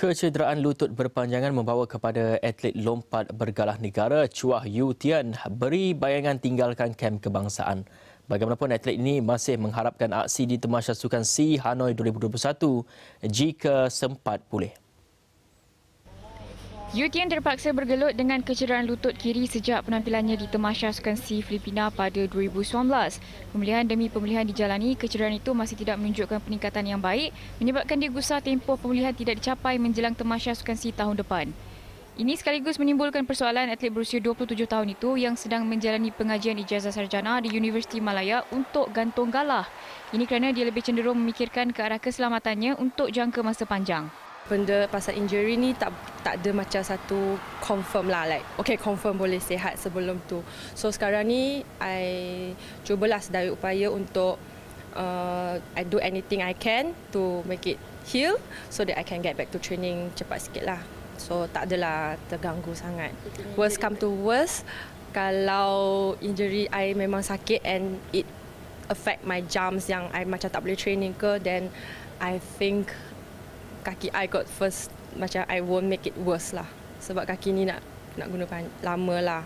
Kecederaan lutut berpanjangan membawa kepada atlet lompat bergalah negara Chua Yu Tian beri bayangan tinggalkan kem kebangsaan. Bagaimanapun atlet ini masih mengharapkan aksi di Temasya Sukan C Hanoi 2021 jika sempat pulih. Yutian terpaksa bergelut dengan kecederaan lutut kiri sejak penampilannya di Temasya Sukan C Filipina pada 2019. Pemulihan demi pemulihan dijalani, kecederaan itu masih tidak menunjukkan peningkatan yang baik menyebabkan dia gusar tempoh pemulihan tidak dicapai menjelang Temasya Sukan C tahun depan. Ini sekaligus menimbulkan persoalan atlet berusia 27 tahun itu yang sedang menjalani pengajian ijazah sarjana di Universiti Malaya untuk gantung galah. Ini kerana dia lebih cenderung memikirkan ke arah keselamatannya untuk jangka masa panjang benda pasal injury ni tak tak ada macam satu confirm lah like okay confirm boleh sihat sebelum tu. So sekarang ni I cubalah sedaya upaya untuk uh, I do anything I can to make it heal so that I can get back to training cepat sikit lah. So tak adalah terganggu sangat. Worst come to worst kalau injury I memang sakit and it affect my jumps yang I macam tak boleh training ke then I think kaki I got first macam I won't make it worse lah. Sebab kaki ni nak nak guna lama lah